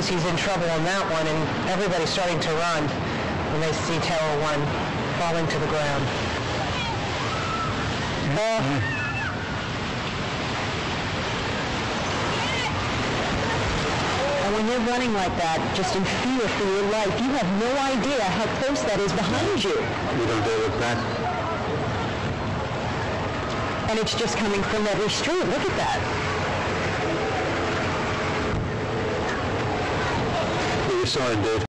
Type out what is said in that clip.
knows he's in trouble on that one, and everybody's starting to run when they see Tower 1 falling to the ground. Uh, And when you're running like that, just in fear for your life, you have no idea how close that is behind you. We don't deal with that. And it's just coming from every street. Look at that. Saw Dave.